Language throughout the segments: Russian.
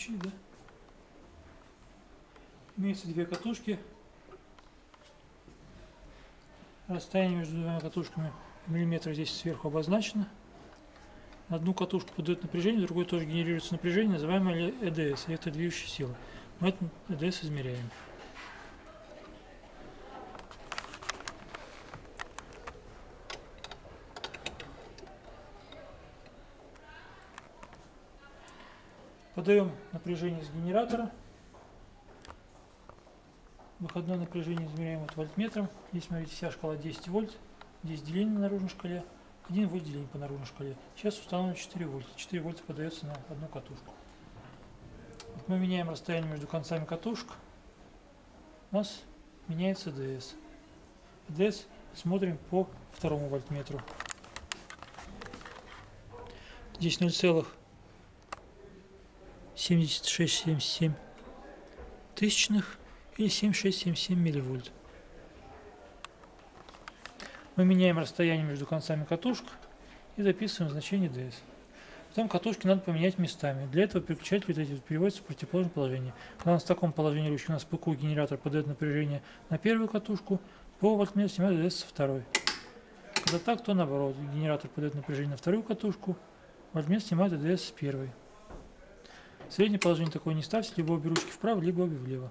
Включили, да? Имеется две катушки. Расстояние между двумя катушками в миллиметрах здесь сверху обозначено. На одну катушку подает напряжение, другой тоже генерируется напряжение, называемое ЭДС. Это движущая сила. Мы этот ЭДС измеряем. Подаем напряжение с генератора. Выходное напряжение измеряем вот вольтметром. Здесь, смотрите, вся шкала 10 вольт. Здесь деление на наружной шкале. 1 вольт деление по наружной шкале. Сейчас установлено 4 вольта. 4 вольта подается на одну катушку. Вот мы меняем расстояние между концами катушек. У нас меняется ДС. ДС смотрим по второму вольтметру. Здесь 0,7677 тысячных или 7677 милливольт. Мы меняем расстояние между концами катушек и записываем значение DS. Потом катушки надо поменять местами. Для этого переключатель вот переводится в противоположное положение. Когда у нас в таком положении ручки у нас ПК генератор подает напряжение на первую катушку, по вольтметру снимает DS со второй. Когда так, то наоборот. Генератор подает напряжение на вторую катушку, вольтметр снимает DS с первой. Среднее положение такое не ставьте, либо обе ручки вправо, либо обе влево.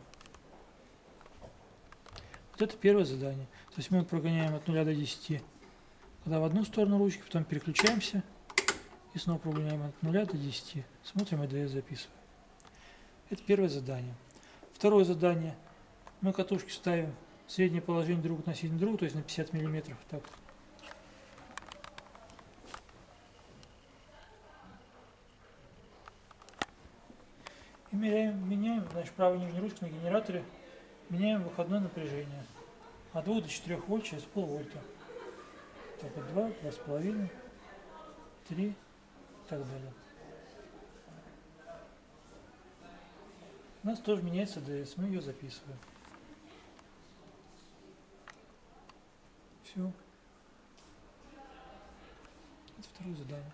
Вот это первое задание. То есть мы прогоняем от 0 до 10, когда в одну сторону ручки, потом переключаемся и снова прогоняем от 0 до 10. Смотрим ЭДС записываем. Это первое задание. Второе задание. Мы катушки ставим в среднее положение друг относительно друга, то есть на 50 миллиметров. Так. И меняем, меняем значит, правую нижнюю ручку на генераторе, меняем выходное напряжение. От 2 до 4 вольт через полвольта. Так вот 2, 2,5, 3 и так далее. У нас тоже меняется ДС, мы ее записываем. Все. Это второе задание.